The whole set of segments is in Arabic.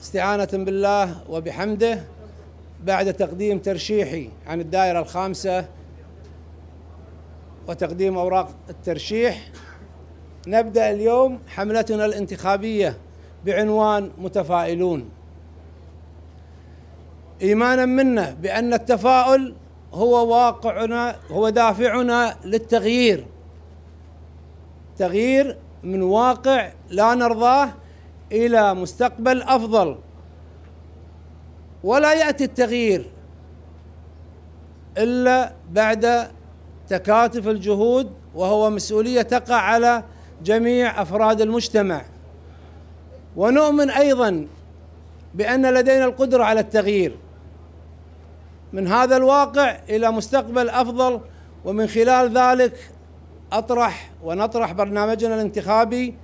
استعانة بالله وبحمده بعد تقديم ترشيحي عن الدائرة الخامسة وتقديم أوراق الترشيح نبدأ اليوم حملتنا الانتخابية بعنوان متفائلون. إيمانا منا بأن التفاؤل هو واقعنا هو دافعنا للتغيير. تغيير من واقع لا نرضاه إلى مستقبل أفضل. ولا يأتي التغيير إلا بعد تكاتف الجهود وهو مسؤولية تقع على جميع أفراد المجتمع. ونؤمن أيضا بأن لدينا القدرة على التغيير. من هذا الواقع إلى مستقبل أفضل ومن خلال ذلك أطرح ونطرح برنامجنا الانتخابي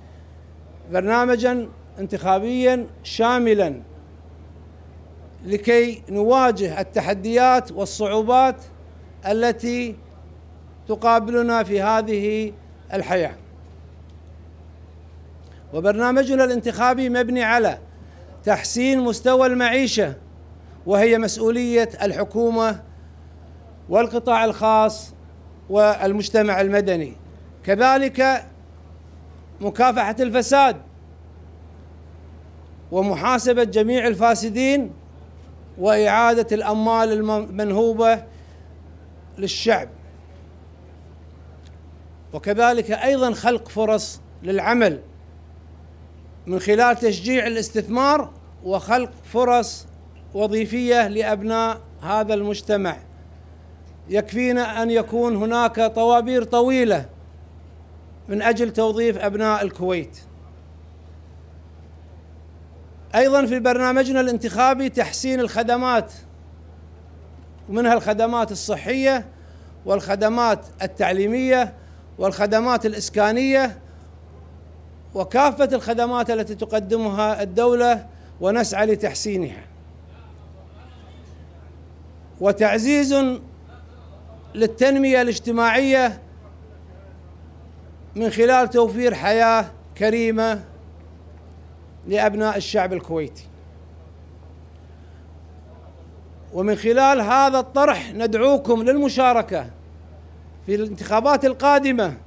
برنامجا انتخابيا شاملا لكي نواجه التحديات والصعوبات التي تقابلنا في هذه الحياة. وبرنامجنا الانتخابي مبني على تحسين مستوى المعيشة وهي مسؤولية الحكومة والقطاع الخاص والمجتمع المدني. كذلك مكافحة الفساد ومحاسبة جميع الفاسدين وإعادة الأموال المنهوبة للشعب. وكذلك أيضا خلق فرص للعمل من خلال تشجيع الاستثمار وخلق فرص وظيفية لأبناء هذا المجتمع. يكفينا أن يكون هناك طوابير طويلة من أجل توظيف أبناء الكويت. أيضا في برنامجنا الانتخابي تحسين الخدمات ومنها الخدمات الصحية والخدمات التعليمية والخدمات الإسكانية وكافة الخدمات التي تقدمها الدولة ونسعى لتحسينها. وتعزيز للتنمية الاجتماعية من خلال توفير حياة كريمة لأبناء الشعب الكويتي. ومن خلال هذا الطرح ندعوكم للمشاركة في الانتخابات القادمة.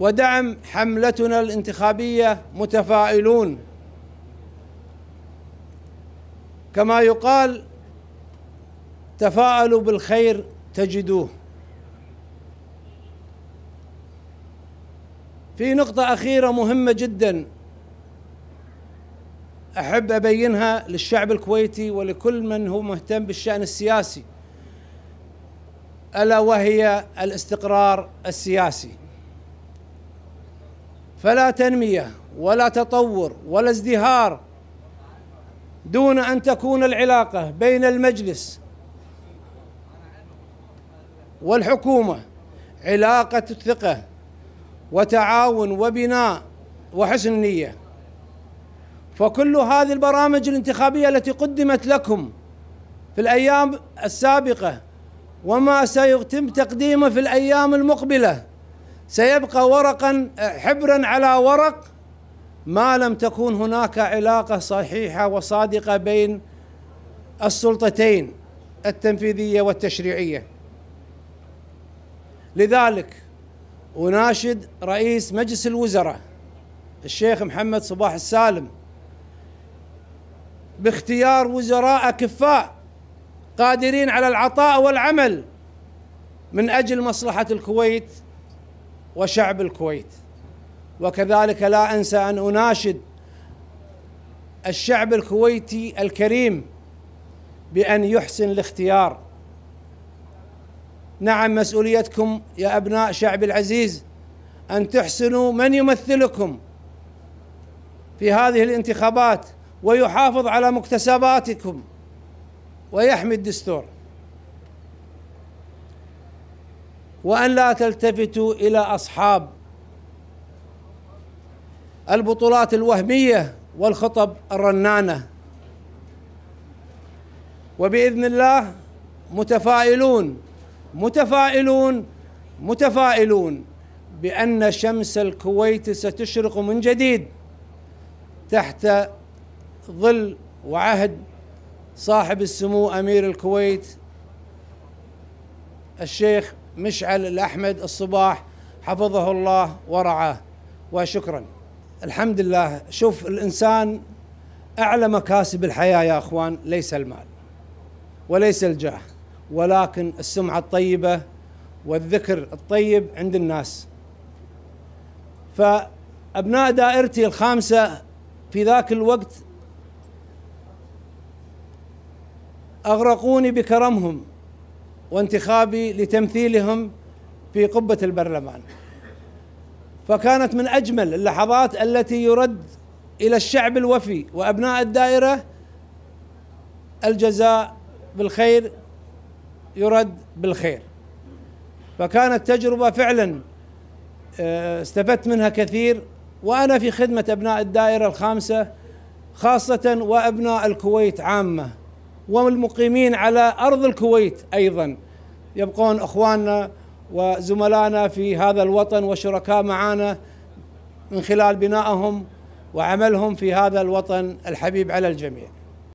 ودعم حملتنا الانتخابية متفائلون. كما يقال تفاءلوا بالخير تجدوه. في نقطة أخيرة مهمة جدا. أحب أبينها للشعب الكويتي ولكل من هو مهتم بالشأن السياسي. ألا وهي الاستقرار السياسي. فلا تنمية ولا تطور ولا ازدهار دون أن تكون العلاقة بين المجلس والحكومة علاقة الثقة وتعاون وبناء وحسن نية فكل هذه البرامج الانتخابية التي قدمت لكم في الأيام السابقة وما سيتم تقديمه في الأيام المقبلة سيبقى ورقا حبرا على ورق ما لم تكن هناك علاقة صحيحة وصادقة بين السلطتين التنفيذية والتشريعية. لذلك أناشد رئيس مجلس الوزراء الشيخ محمد صباح السالم باختيار وزراء كفاء قادرين على العطاء والعمل من أجل مصلحة الكويت وشعب الكويت. وكذلك لا أنسى أن أناشد الشعب الكويتي الكريم بأن يحسن الاختيار. نعم مسؤوليتكم يا أبناء شعب العزيز أن تحسنوا من يمثلكم في هذه الانتخابات ويحافظ على مكتسباتكم ويحمي الدستور. وأن لا تلتفتوا إلى أصحاب البطولات الوهمية والخطب الرنانة. وبإذن الله متفائلون متفائلون متفائلون بأن شمس الكويت ستشرق من جديد تحت ظل وعهد صاحب السمو أمير الكويت الشيخ مشعل الأحمد الصباح حفظه الله ورعاه. وشكرا. الحمد لله. شوف الإنسان أعلى مكاسب الحياة يا أخوان ليس المال وليس الجاه. ولكن السمعة الطيبة والذكر الطيب عند الناس. فأبناء دائرتي الخامسة في ذاك الوقت أغرقوني بكرمهم وانتخابي لتمثيلهم في قبة البرلمان. فكانت من أجمل اللحظات التي يرد إلى الشعب الوفي وأبناء الدائرة الجزاء بالخير يرد بالخير. فكانت تجربة فعلا آه، استفدت منها كثير. وأنا في خدمة أبناء الدائرة الخامسة خاصة وأبناء الكويت عامة والمقيمين على أرض الكويت أيضا. يبقون إخواننا وزملائنا في هذا الوطن وشركاء معنا من خلال بنائهم وعملهم في هذا الوطن الحبيب على الجميع.